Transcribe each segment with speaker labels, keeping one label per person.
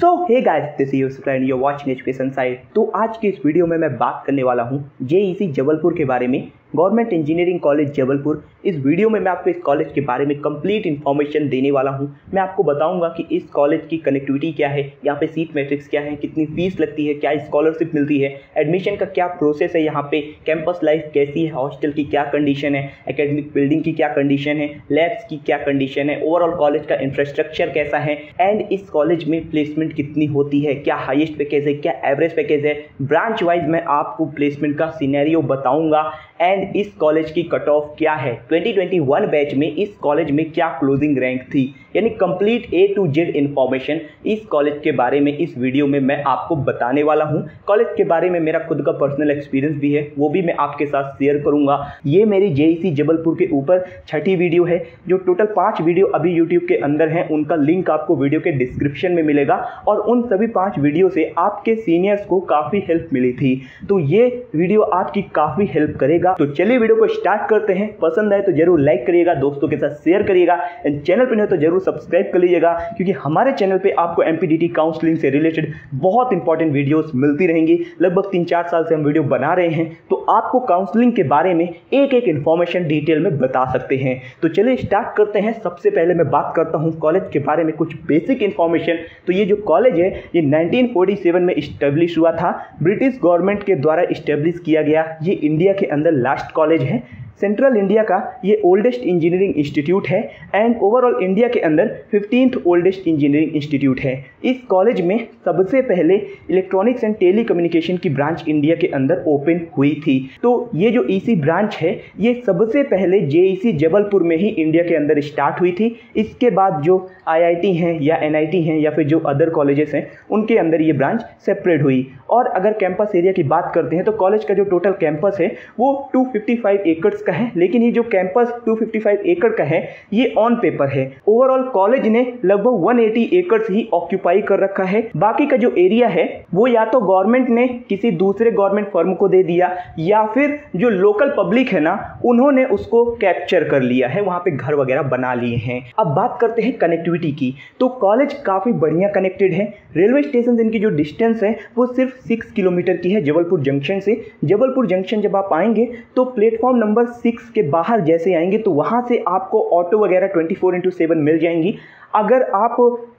Speaker 1: So hey guys this is friend you watching education site तो आज के इस वीडियो में मैं बात करने वाला हूँ जेईसी जबलपुर के बारे में। Government engineering college Jabalpur. इस वीडियो में मैं आपको इस कॉलेज के बारे में कंप्लीट इन्फॉर्मेशन देने वाला हूँ। मैं आपको बताऊँगा कि इस कॉलेज की कनेक्टिविटी क्या है, यहाँ पे सीट मैट्रिक्स क्या है, कितनी फ़ीस लगती है, क्या स्कॉलरशिप मिलती है एडमिशन का क्या प्रोसेस है यहाँ पे कैंपस लाइफ कैसी है हॉस्टल की क्या कंडीशन है एकेडमिक बिल्डिंग की क्या कंडीशन है लैब्स की क्या कंडीशन है ओवरऑल कॉलेज का इंफ्रास्ट्रक्चर कैसा है एंड इस कॉलेज में प्लेसमेंट कितनी होती है, क्या हाइएस्ट पैकेज है, क्या एवरेज पैकेज है। ब्रांच वाइज मैं आपको प्लेसमेंट का सीनेरियो बताऊँगा। एंड इस कॉलेज की कट ऑफ़ क्या है? 2021 बैच में इस कॉलेज में क्या क्लोजिंग रैंक थी? यानी complete A to Z information इस कॉलेज के बारे में, इस वीडियो में मैं आपको बताने वाला हूँ। कॉलेज के बारे में मेरा खुद का पर्सनल एक्सपीरियंस भी है, वो भी मैं आपके साथ शेयर करूँगा। ये मेरी जेईसी जबलपुर के ऊपर छठी वीडियो है, जो टोटल पाँच वीडियो अभी यूट्यूब के अंदर हैं। उनका लिंक आपको वीडियो के डिस्क्रिप्शन में मिलेगा और उन सभी पाँच वीडियो से आपके सीनियर्स को काफ़ी हेल्प मिली थी। तो ये वीडियो आपकी काफ़ी हेल्प करेगा। तो चलिए वीडियो को स्टार्ट करते हैं। पसंद आए तो ज़रूर लाइक करिएगा, दोस्तों के साथ शेयर करिएगा। एंड चैनल पर नहीं तो ज़रूर सब्सक्राइब कर लीजिएगा, क्योंकि हमारे चैनल पे आपको एमपीडीटी काउंसलिंग से रिलेटेड बहुत इंपॉर्टेंट वीडियोस मिलती रहेंगी। लगभग तीन चार साल से हम वीडियो बना रहे हैं तो आपको काउंसलिंग के बारे में एक एक इन्फॉर्मेशन डिटेल में बता सकते हैं। तो चलिए स्टार्ट करते हैं। सबसे पहले मैं बात करता हूँ कॉलेज के बारे में कुछ बेसिक इन्फॉर्मेशन तो ये जो कॉलेज है, ये 1947 में इस्टेब्लिश हुआ था। ब्रिटिश गवर्नमेंट के द्वारा इस्टेब्लिश किया गया। ये इंडिया के अंदर लास्ट कॉलेज है। सेंट्रल इंडिया का ये ओल्डेस्ट इंजीनियरिंग इंस्टीट्यूट है एंड ओवरऑल इंडिया के अंदर फिफ्टींथ ओल्डेस्ट इंजीनियरिंग इंस्टीट्यूट है। इस कॉलेज में सबसे पहले इलेक्ट्रॉनिक्स एंड टेली कम्युनिकेशन की ब्रांच इंडिया के अंदर ओपन हुई थी। तो ये जो ईसी ब्रांच है, ये सबसे पहले जे जबलपुर में ही इंडिया के अंदर स्टार्ट हुई थी। इसके बाद जो आईआईटी हैं या एनआईटी हैं या फिर जो अदर कॉलेजेस हैं, उनके अंदर ये ब्रांच सेपरेट हुई। और अगर कैंपस एरिया की बात करते हैं तो कॉलेज का जो टोटल कैंपस है, वो 255 एकड़ का है, लेकिन ये जो कैंपस 255 एकड़ का है, ये ऑन पेपर है। ओवरऑल कॉलेज ने लगभग 180 एकड़ ही ऑक्यूपाई कर रखा है। बाकी का जो एरिया है, वो या तो गवर्नमेंट ने किसी दूसरे गवर्नमेंट फर्म को दे दिया, या फिर जो लोकल पब्लिक है ना, उन्होंने उसको कैप्चर कर लिया है, वहाँ पे घर वगैरह बना लिए हैं। अब बात करते हैं कनेक्टिविटी की। तो कॉलेज काफ़ी बढ़िया कनेक्टेड है। रेलवे स्टेशन इनकी जो डिस्टेंस है, वो सिर्फ़ सिक्स किलोमीटर की है जबलपुर जंक्शन से। जबलपुर जंक्शन जब आप आएँगे तो प्लेटफॉर्म नंबर सिक्स के बाहर जैसे आएँगे तो वहाँ से आपको ऑटो वगैरह ट्वेंटी फोर इंटू सेवन मिल जाएँगी। अगर आप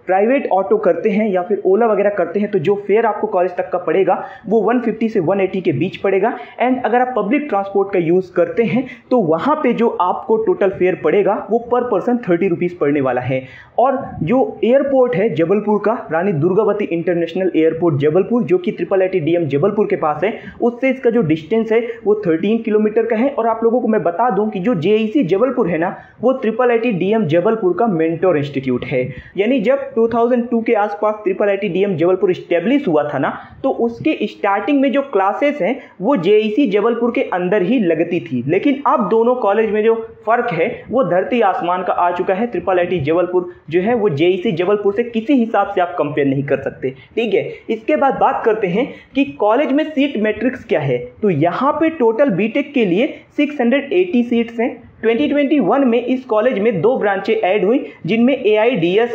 Speaker 1: प्राइवेट ऑटो करते हैं या फिर ओला वगैरह करते हैं तो जो फेयर आपको कॉलेज तक का पड़ेगा, वो 150 से 180 के बीच पड़ेगा। एंड अगर आप पब्लिक ट्रांसपोर्ट का यूज़ करते हैं तो वहाँ पे जो आपको टोटल फेयर पड़ेगा, वो पर पर्सन थर्टी रुपीज़ पड़ने वाला है। और जो एयरपोर्ट है जबलपुर का, रानी दुर्गावती इंटरनेशनल एयरपोर्ट जबलपुर, जो कि ट्रिपल आई टी जबलपुर के पास है, उससे इसका जो डिस्टेंस है, वो थर्टीन किलोमीटर का है। और आप लोगों को मैं बता दूँ कि जो जे जबलपुर है ना, वो ट्रिपल आई टी जबलपुर का मेंटोर इंस्टीट्यूट है। यानी जब 2002 के आसपास triple I T Jabalpur establish हुआ था ना तो उसके स्टार्टिंग में जो क्लासेस हैं, वो जे जबलपुर के अंदर ही लगती थी। लेकिन अब दोनों कॉलेज में जो फ़र्क है, वो धरती आसमान का आ चुका है। ट्रिपल आईटी जबलपुर जो है, वो जे जबलपुर से किसी हिसाब से आप कंपेयर नहीं कर सकते। ठीक है, इसके बाद बात करते हैं कि कॉलेज में सीट मैट्रिक्स क्या है। तो यहाँ पे टोटल बीटेक के लिए 680 सीट्स हैं। 2021 में इस कॉलेज में दो ब्रांचें ऐड हुई, जिनमें ए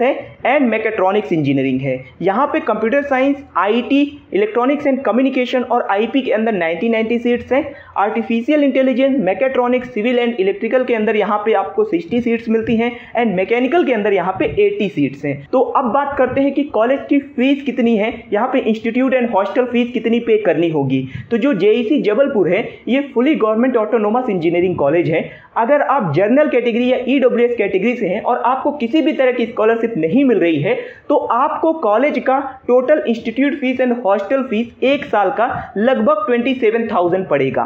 Speaker 1: है एंड मेकेट्रॉनिक्स इंजीनियरिंग है। यहाँ पे computer science IT electronics and communication और आईपी के अंदर 90 90 सीट्स हैं। Artificial intelligence mechatronics civil and electrical के अंदर यहाँ पे आपको 60 सीट्स मिलती हैं एंड मैकेनिकल के अंदर यहाँ पे 80 सीट्स हैं। तो अब बात करते हैं कि कॉलेज की फ़ीस कितनी है। यहाँ पे इंस्टीट्यूट एंड हॉस्टल फ़ीस कितनी पे करनी होगी। तो जो जे जबलपुर है, ये fully government autonomous engineering college है। अगर आप जर्नल कैटेगरी या ई कैटेगरी से हैं और आपको किसी भी तरह की स्कॉलरशिप नहीं मिल रही है तो आपको कॉलेज का total institute fees and hostel fees एक साल का लगभग ट्वेंटी सेवन थाउज़ेंड पड़ेगा।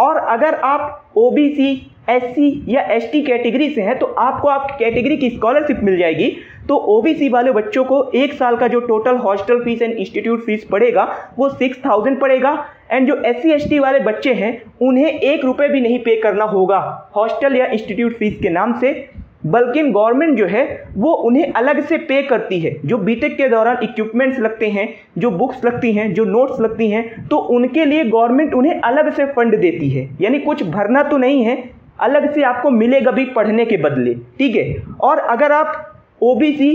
Speaker 1: और अगर आप ओबीसी एससी या एसटी कैटेगरी से हैं तो आपको आप कैटेगरी की स्कॉलरशिप मिल जाएगी। तो ओबीसी वाले बच्चों को एक साल का जो total hostel fees and institute fees पड़ेगा, वो सिक्स थाउज़ेंड पड़ेगा। एंड जो एस सी एस टी वाले बच्चे हैं, उन्हें एक रुपये भी नहीं पे करना होगा हॉस्टल या इंस्टीट्यूट फ़ीस के नाम से। बल्कि गवर्नमेंट जो है, वो उन्हें अलग से पे करती है। जो बीटेक के दौरान इक्विपमेंट्स लगते हैं, जो बुक्स लगती हैं, जो नोट्स लगती हैं तो उनके लिए गवर्नमेंट उन्हें अलग से फंड देती है। यानी कुछ भरना तो नहीं है, अलग से आपको मिलेगा भी पढ़ने के बदले। ठीक है? और अगर आप ओबीसी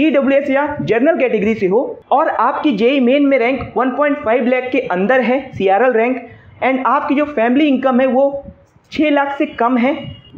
Speaker 1: ई e या जनरल कैटेगरी से हो, और आपकी जेई मेन में रैंक 1.5 लाख के अंदर है सी रैंक एंड आपकी जो फैमिली इनकम है, वो छः लाख से कम है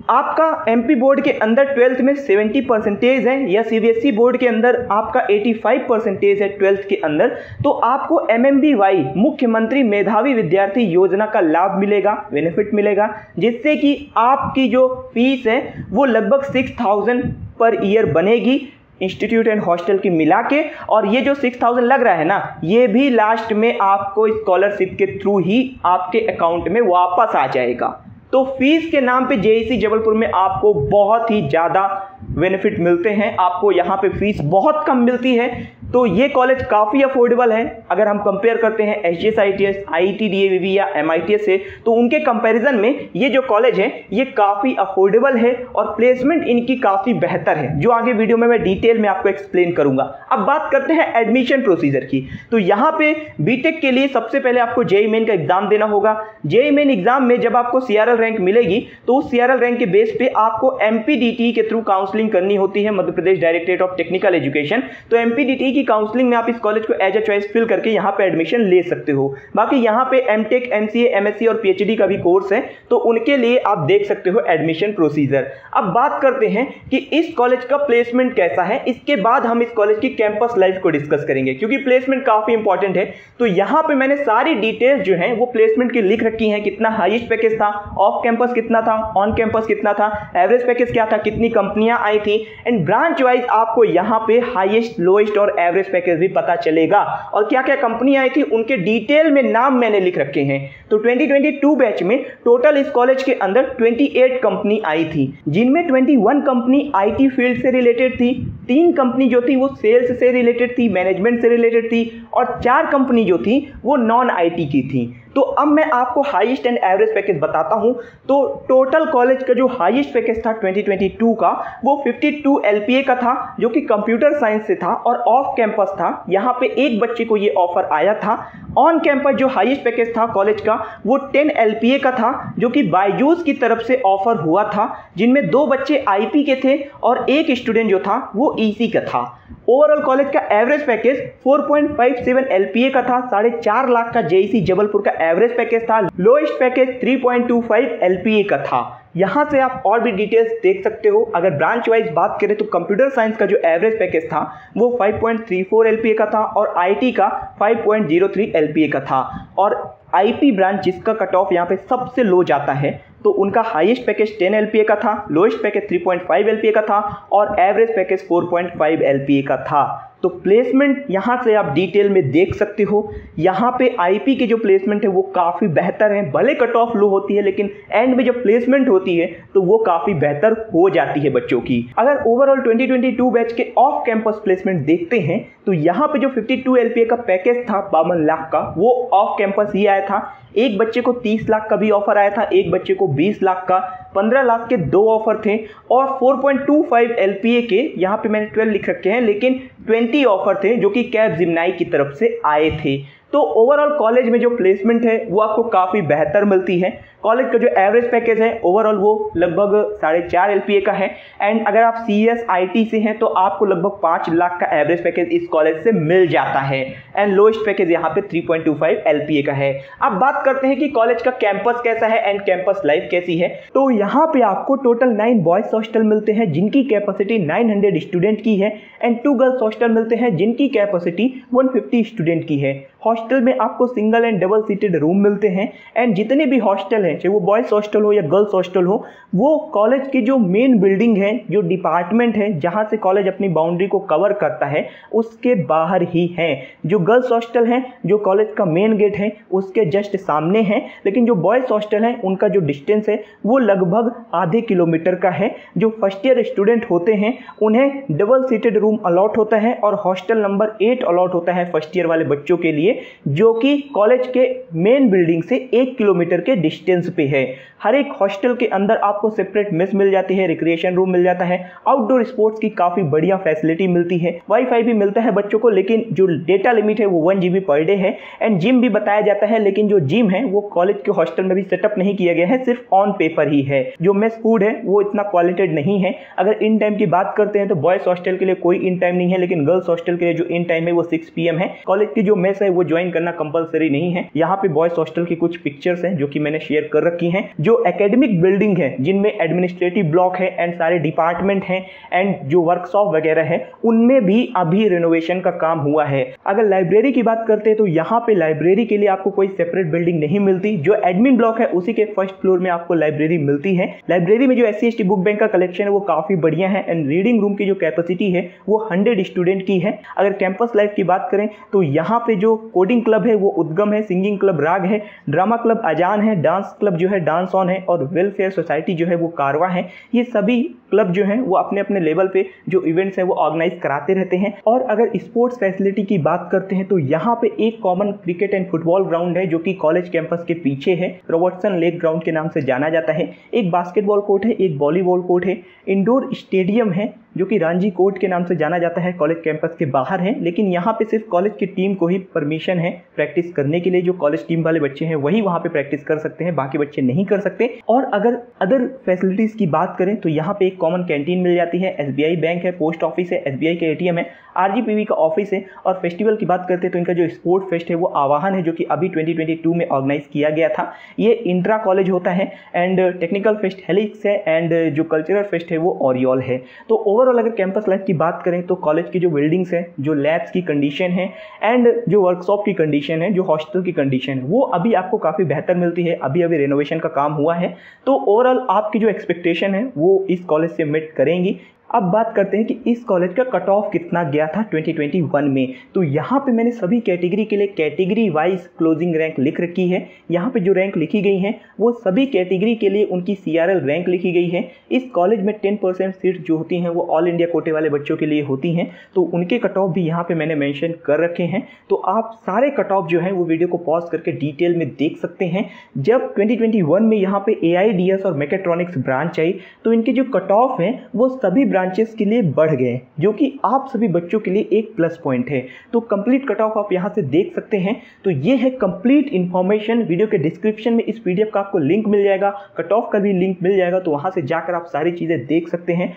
Speaker 1: आपका एमपी बोर्ड के अंदर ट्वेल्थ में 70 परसेंटेज है या सीबीएसई बोर्ड के अंदर आपका 85 परसेंटेज है ट्वेल्थ के अंदर तो आपको एमएमबीवाई मुख्यमंत्री मेधावी विद्यार्थी योजना का लाभ मिलेगा बेनिफिट मिलेगा, जिससे कि आपकी जो फ़ीस है, वो लगभग सिक्स थाउज़ेंड पर ईयर बनेगी इंस्टीट्यूट एंड हॉस्टल की मिला के। और ये जो सिक्स थाउज़ेंड लग रहा है ना, ये भी लास्ट में आपको स्कॉलरशिप के थ्रू ही आपके अकाउंट में वापस आ जाएगा। तो फ़ीस के नाम पे जेईसी जबलपुर में आपको बहुत ही ज़्यादा बेनिफिट मिलते हैं, आपको यहाँ पे फ़ीस बहुत कम मिलती है। तो ये कॉलेज काफ़ी अफोर्डेबल है। अगर हम कंपेयर करते हैं H D S I T S I T D A V या एम आई टी एस से तो उनके कंपैरिजन में ये जो कॉलेज है, ये काफ़ी अफोर्डेबल है और प्लेसमेंट इनकी काफ़ी बेहतर है, जो आगे वीडियो में मैं डिटेल में आपको एक्सप्लेन करूँगा। अब बात करते हैं एडमिशन प्रोसीजर की। तो यहाँ पे बीटेक के लिए सबसे पहले आपको जेई मेन का एग्ज़ाम देना होगा। जेई मेन एग्ज़ाम में जब आपको सीआरएल रैंक मिलेगी तो उस सी रैंक के बेस पे आपको एम के थ्रू काउंसलिंग करनी होती है Madhya Pradesh directorate of technical education. तो एमपीडीटी की काउंसलिंग में आप इस कॉलेज को एज अ चॉइस फिल करके यहाँ पे एडमिशन ले सकते हो। बाकी यहाँ पे M tech M C M S C और पीएचडी का भी कोर्स है तो उनके लिए आप देख सकते हो एडमिशन प्रोसीजर अब बात करते हैं कि इस कॉलेज का प्लेसमेंट कैसा है, इसके बाद हम इस कॉलेज की कैंपस लाइफ को डिस्कस करेंगे, क्योंकि प्लेसमेंट काफ़ी इंपॉर्टेंट है। तो यहाँ पे मैंने सारी डिटेल्स जो है, वो प्लेसमेंट की लिख रखी है, कितना हाइस्ट पैकेज था ऑफ़ कैंपस कितना था ऑन कैंपस कितना था एवरेज पैकेज क्या था, कितनी कंपनियाँ आई थी। एंड ब्रांच वाइज आपको यहाँ पे हाइएस्ट लोएस्ट और एवरेज पैकेज भी पता चलेगा। और क्या क्या कंपनी आई थी, उनके डिटेल में नाम मैंने लिख रखे हैं। तो 2022 बैच में टोटल इस कॉलेज के अंदर 28 कंपनी आई थी। जिनमें 21 कंपनी आईटी फ़ील्ड से रिलेटेड थी। तीन कंपनी जो थी, वो सेल्स से रिलेटेड थी मैनेजमेंट से रिलेटेड थी। और चार कंपनी जो थी, वो नॉन आईटी की थी। तो अब मैं आपको हाईएस्ट एंड एवरेज पैकेज बताता हूँ। तो टोटल कॉलेज का जो हाईएस्ट पैकेज था 2022 का, वो 52 एलपीए का था, जो कि कंप्यूटर साइंस से था और ऑफ़ कैंपस था। यहाँ पे एक बच्चे को ये ऑफ़र आया था। ऑन कैंपस जो हाईएस्ट पैकेज था कॉलेज का, वो 10 एलपीए का था, जो कि बायजूस की तरफ़ से ऑफ़र हुआ था, जिनमें दो बच्चे आईपी के थे और एक स्टूडेंट जो था, वो ईसी का था। ओवरऑल कॉलेज का एवरेज पैकेज 4.57 एलपीए का था, साढ़े चार लाख का जेईसी जबलपुर का एवरेज पैकेज था, लोएस्ट पैकेज 3.25 एलपीए का था। यहाँ से आप और भी डिटेल्स देख सकते हो। अगर ब्रांच वाइज बात करें तो कंप्यूटर साइंस का जो एवरेज पैकेज था, वो 5.34 एलपीए का था और आईटी का 5.03 एलपीए का था। और आईपी ब्रांच जिसका कट ऑफ़ यहाँ पे सबसे लो जाता है तो उनका हाईएस्ट पैकेज 10 एलपीए का था लोएस्ट पैकेज 3.5 एलपीए का था और एवरेज पैकेज 4.5 एलपीए का था। तो प्लेसमेंट यहाँ से आप डिटेल में देख सकते हो। यहाँ पे आईपी के जो प्लेसमेंट है वो काफ़ी बेहतर है। भले कट ऑफ़ लो होती है, लेकिन एंड में जब प्लेसमेंट होती है तो वो काफ़ी बेहतर हो जाती है बच्चों की। अगर ओवरऑल 2022 बैच के ऑफ़ कैंपस प्लेसमेंट देखते हैं तो यहाँ पे जो 52 एलपीए का पैकेज था, बावन लाख का, वो ऑफ़ कैंपस ही आया था। एक बच्चे को 30 लाख का भी ऑफ़र आया था, एक बच्चे को 20 लाख का। 15 लाख के दो ऑफ़र थे और 4.25 एलपीए के यहाँ पे मैंने 12 लिख रखे हैं, लेकिन 20 ऑफ़र थे जो कि कैब जिमनाई की तरफ़ से आए थे। तो ओवरऑल कॉलेज में जो प्लेसमेंट है, वो आपको काफ़ी बेहतर मिलती है। कॉलेज का जो एवरेज पैकेज है ओवरऑल वो लगभग साढ़े चार एलपीए का है। एंड अगर आप सी एस आई टी से हैं तो आपको लगभग पाँच लाख का एवरेज पैकेज इस कॉलेज से मिल जाता है। एंड लोएस्ट पैकेज यहाँ पे 3.25 एलपीए का है। अब बात करते हैं कि कॉलेज का कैंपस कैसा है एंड कैंपस लाइफ कैसी है। तो यहाँ पे आपको टोटल नाइन बॉयज़ हॉस्टल मिलते हैं, जिनकी कैपेसिटी 900 स्टूडेंट की है। एंड टू गर्ल्स हॉस्टल मिलते हैं, जिनकी कैपेसिटी 150 स्टूडेंट की है। हॉस्टल में आपको single and double seated room मिलते हैं। एंड जितने भी हॉस्टल हैं चाहे वो बॉयज़ हॉस्टल हो या गर्ल्स हॉस्टल हो, वो कॉलेज की जो मेन बिल्डिंग है, जो डिपार्टमेंट है, जहाँ से कॉलेज अपनी बाउंड्री को कवर करता है, उसके बाहर ही है। जो गर्ल्स हॉस्टल हैं, जो कॉलेज का मेन गेट है, उसके जस्ट सामने है। लेकिन जो बॉयज़ हॉस्टल है, उनका जो डिस्टेंस है, वो लगभग आधे किलोमीटर का है। जो फ़र्स्ट ईयर स्टूडेंट होते हैं, उन्हें डबल सीटेड रूम अलॉट होता है और हॉस्टल नंबर एट अलॉट होता है फ़र्स्ट ईयर वाले बच्चों के लिए, जो कि कॉलेज के मेन बिल्डिंग से एक किलोमीटर के डिस्टेंस डिस्टेंस पे है। हर एक हॉस्टल के अंदर आपको सेपरेट मेस मिल जाती है रिक्रिएशन रूम मिल जाता है आउटडोर स्पोर्ट्स की काफ़ी बढ़िया फैसिलिटी मिलती है। वाईफाई भी मिलता है बच्चों को, लेकिन जो डेटा लिमिट है वो वन जी पर डे है। एंड जिम भी बताया जाता है, लेकिन जो जिम है, वो कॉलेज के हॉस्टल में भी सेटअप नहीं किया गया है, सिर्फ़ ऑन पेपर ही है। जो मेस फ़ूड है, वो इतना क्वालिटेड नहीं है। अगर इन टाइम की बात करते हैं तो बॉयज़ हॉस्टल के लिए कोई इन टाइम नहीं है, लेकिन गर्ल्स हॉस्टल के लिए जो इन टाइम है, वो सिक्स पी है। कॉलेज की जो मेस है, वो ज्वाइन करना कंपलसरी नहीं है। यहाँ पे बॉयज़ हॉस्टल की कुछ पिक्चर्स हैं, जो कि मैंने शेयर कर रखी हैं, जो एकेडमिक बिल्डिंग है, जिनमें एडमिनिस्ट्रेटिव ब्लॉक है एंड सारे डिपार्टमेंट हैं एंड जो वर्कशॉप वगैरह है, उनमें भी अभी रिनोवेशन का काम हुआ है। अगर लाइब्रेरी की बात करते हैं तो यहाँ पे लाइब्रेरी के लिए आपको कोई सेपरेट बिल्डिंग नहीं मिलती। जो एडमिन ब्लॉक है, उसी के फ़र्स्ट फ्लोर में आपको लाइब्रेरी मिलती है। लाइब्रेरी में जो एस सी बुक बैंक का कलेक्शन है, वो काफ़ी बढ़िया है एंड रीडिंग रूम की जो कैपेसिटी है, वो हंड्रेड स्टूडेंट की है। अगर कैंपस लाइफ की बात करें तो यहाँ पे जो कोडिंग क्लब है, वो उद्गम है सिंगिंग क्लब राग है ड्रामा क्लब अजान है डांस क्लब जो है डांस ऑन है और वेलफेयर सोसाइटी जो है वो कारवा है। ये सभी क्लब जो हैं वो अपने अपने लेवल पे जो इवेंट्स हैं वो ऑर्गेनाइज कराते रहते हैं। और अगर स्पोर्ट्स फैसिलिटी की बात करते हैं तो यहाँ पे एक common cricket and football ground है जो कि कॉलेज कैंपस के पीछे है। रॉबर्टसन लेक ग्राउंड के नाम से जाना जाता है। एक बास्केटबॉल कोर्ट है, एक वॉलीबॉल कोर्ट है। इंडोर स्टेडियम है जो कि रांझी कोर्ट के नाम से जाना जाता है, कॉलेज कैंपस के बाहर है, लेकिन यहाँ पे सिर्फ़ कॉलेज की टीम को ही परमिशन है प्रैक्टिस करने के लिए। जो कॉलेज टीम वाले बच्चे हैं, वही वहाँ पे प्रैक्टिस कर सकते हैं, बाकी बच्चे नहीं कर सकते। और अगर अदर फैसिलिटीज़ की बात करें तो यहाँ पे एक कॉमन कैंटीन मिल जाती है एसबीआई बैंक है पोस्ट ऑफ़िस है एसबीआई के एटीएम है आरजीपीवी का ऑफ़िस है। और फेस्टिवल की बात करते हैं तो इनका जो स्पोर्ट फेस्ट है, वो आवाहन है, जो कि अभी 2022 में ऑर्गेनाइज किया गया था। ये इंट्रा कॉलेज होता है एंड टेक्निकल फेस्ट हेलिक्स है एंड जो कल्चरल फेस्ट है, वो ऑरियोल है। तो ओवरऑल अगर कैंपस लाइफ की बात करें तो कॉलेज की जो बिल्डिंग्स हैं, जो लैब्स की कंडीशन है एंड जो वर्कशॉप की कंडीशन है, जो हॉस्टल की कंडीशन है, वो अभी आपको काफ़ी बेहतर मिलती है। अभी अभी रेनोवेशन का काम हुआ है। तो ओवरऑल आपकी जो एक्सपेक्टेशन है, वो इस कॉलेज से मिट करेंगी। अब बात करते हैं कि इस कॉलेज का कट ऑफ़ कितना गया था 2021 में। तो यहाँ पे मैंने सभी कैटेगरी के लिए कैटेगरी वाइज क्लोजिंग रैंक लिख रखी है। यहाँ पे जो रैंक लिखी गई है, वो सभी कैटेगरी के लिए उनकी सीआरएल रैंक लिखी गई है। इस कॉलेज में 10 परसेंट सीट जो होती हैं, वो ऑल इंडिया कोटे वाले बच्चों के लिए होती हैं। तो उनके कट ऑफ़ भी यहाँ पर मैंने मैंशन कर रखे हैं। तो आप सारे कट ऑफ़ जो है, वो वीडियो को पॉज करके डिटेल में देख सकते हैं। जब ट्वेंटी में यहाँ पर ए और मेकेट्रॉनिक्स ब्रांच आई तो इनके जो कट ऑफ़ हैं, वो सभी ब्रांचेस के लिए बढ़ गए जो कि आप सभी बच्चों के लिए एक प्लस पॉइंट है। तो कंप्लीट कट ऑफ़ आप यहाँ से देख सकते हैं। तो ये है कंप्लीट इन्फॉर्मेशन वीडियो के डिस्क्रिप्शन में इस पीडीएफ का आपको लिंक मिल जाएगा। कट ऑफ़ का भी लिंक मिल जाएगा तो वहाँ से जाकर आप सारी चीज़ें देख सकते हैं।